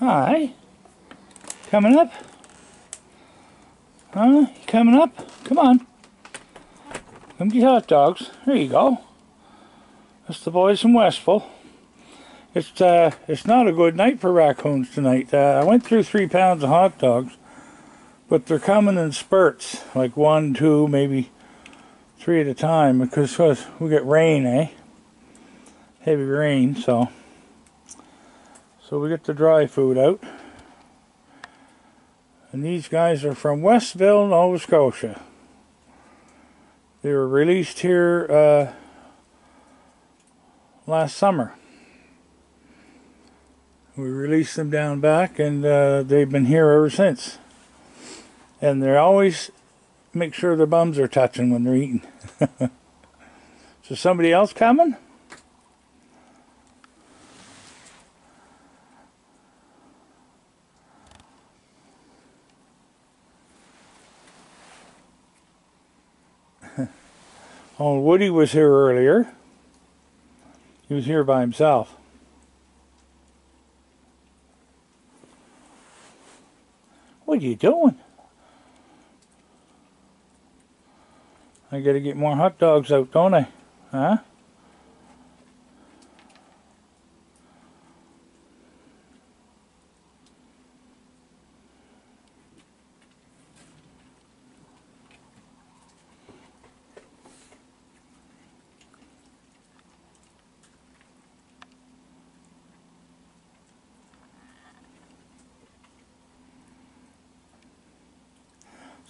Hi. Coming up? Huh? Coming up? Come on. Come get hot dogs. There you go. That's the boys from Westville. It's uh, it's not a good night for raccoons tonight. Uh, I went through three pounds of hot dogs, but they're coming in spurts, like one, two, maybe three at a time, because we get rain, eh? Heavy rain, so so we get the dry food out. And these guys are from Westville, Nova Scotia. They were released here uh, last summer. We released them down back and uh, they've been here ever since. And they always make sure their bums are touching when they're eating. so somebody else coming? Oh, Woody was here earlier. He was here by himself. What are you doing? I gotta get more hot dogs out, don't I? Huh?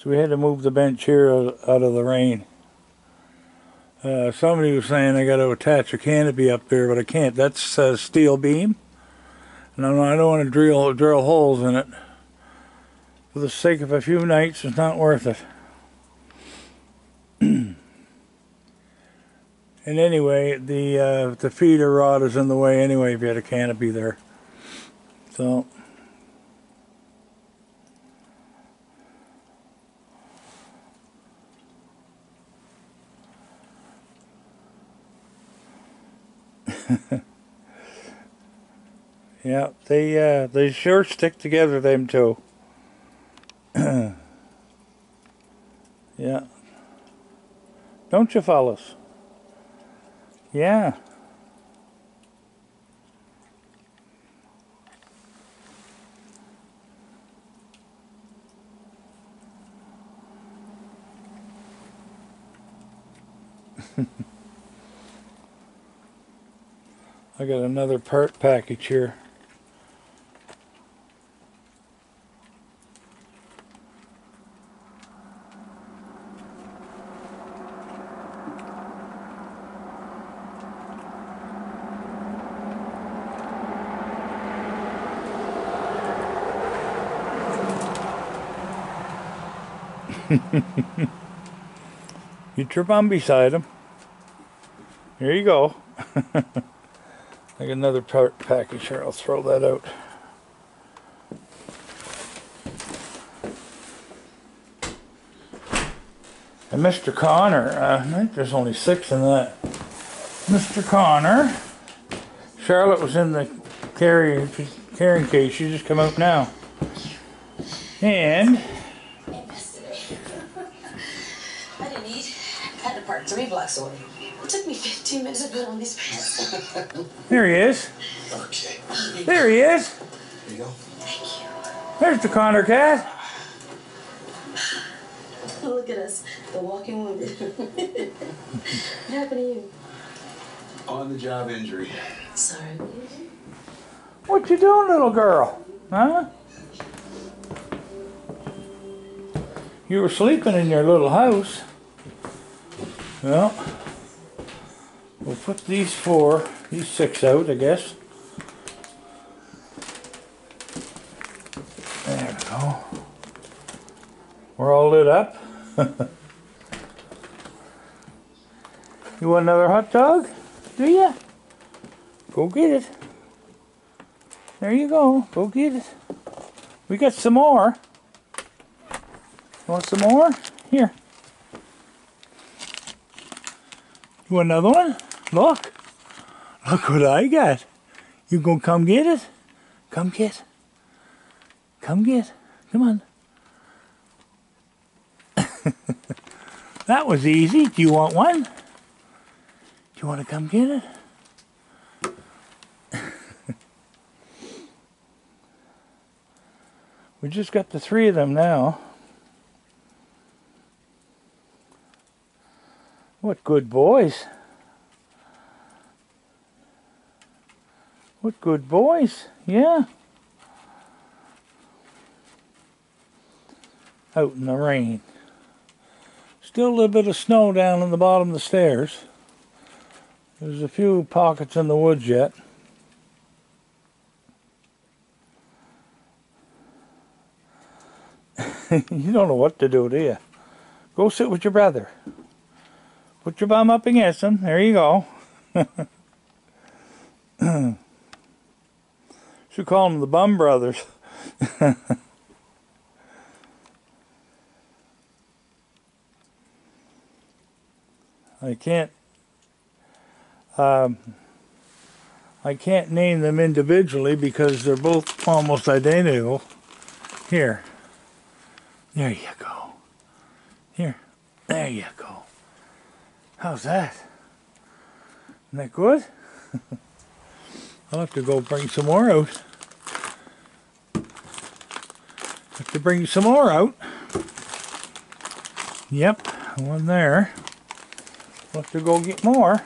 So we had to move the bench here out of the rain. Uh, somebody was saying I got to attach a canopy up there, but I can't. That's a steel beam. And I don't want to drill drill holes in it. For the sake of a few nights, it's not worth it. and anyway, the uh, the feeder rod is in the way anyway if you had a canopy there. So yeah, they uh, they sure stick together, them two. yeah. Don't you, fellas? Yeah. I got another part package here. you trip on beside him. Here you go. I got another package here. I'll throw that out. And Mr. Connor, uh, I think there's only six in that. Mr. Connor, Charlotte was in the carrying carrying case. She just come out now. And I didn't eat. Had to park three blocks away. It took me 15 minutes to put on these pants. there he is. Okay. There he is. There you go. Thank you. There's the Connor cat. Look at us, the walking wounded. what happened to you? On the job injury. Sorry. What you doing, little girl? Huh? You were sleeping in your little house. Well. Put these four, these six out, I guess. There we go. We're all lit up. you want another hot dog? Do you? Go get it. There you go. Go get it. We got some more. Want some more? Here. You want another one? Look. Look what I got. You gonna come get it? Come get. Come get. Come on. that was easy. Do you want one? Do you want to come get it? we just got the three of them now. What good boys. What good boys. Yeah. Out in the rain. Still a little bit of snow down in the bottom of the stairs. There's a few pockets in the woods yet. you don't know what to do, do you? Go sit with your brother. Put your bum up against him. There you go. Should call them the Bum Brothers. I can't um, I can't name them individually because they're both almost identical. Here. There you go. Here. There you go. How's that? Isn't that good? I'll have to go bring some more out. Have to bring some more out. Yep, one there. We'll have to go get more.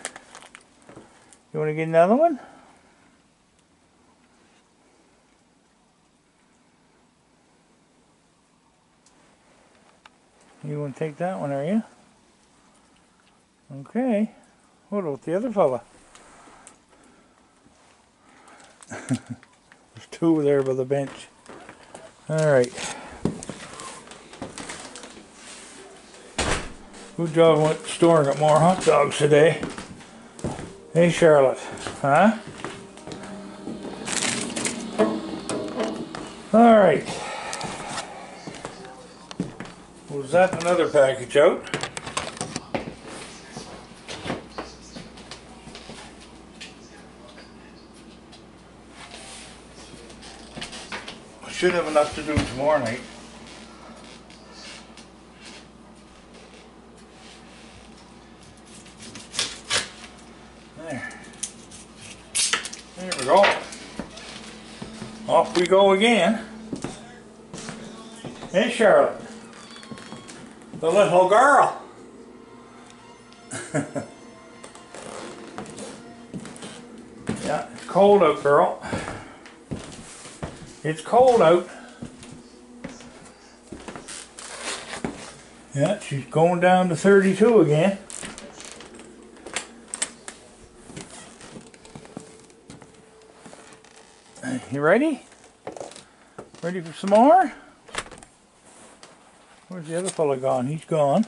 You want to get another one? You want to take that one, are you? Okay. What about the other fella? Two there by the bench. Alright. Good job went storing up more hot dogs today. Hey Charlotte, huh? Alright. Was that another package out? Should have enough to do tomorrow night. There. There we go. Off we go again. Hey Charlotte. The little girl. yeah, cold out, girl. It's cold out. Yeah, she's going down to 32 again. You ready? Ready for some more? Where's the other fella gone? He's gone.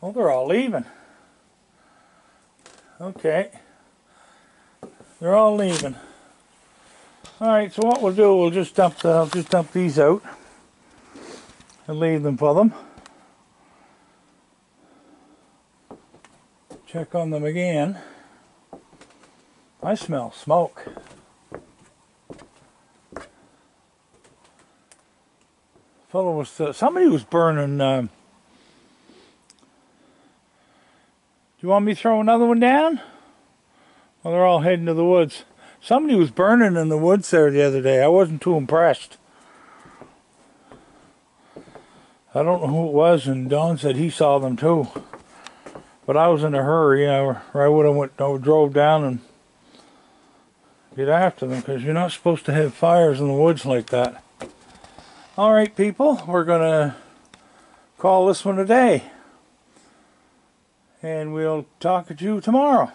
Oh, they're all leaving. Okay. They're all leaving. Alright, so what we'll do, we'll just dump the, I'll just dump these out. And leave them for them. Check on them again. I smell smoke. fellow was uh, somebody was burning. Um, do you want me to throw another one down? Well, they're all heading to the woods. Somebody was burning in the woods there the other day. I wasn't too impressed. I don't know who it was, and Don said he saw them too. But I was in a hurry, or I would have went, drove down and get after them because you're not supposed to have fires in the woods like that. All right, people, we're going to call this one a day. And we'll talk to you tomorrow.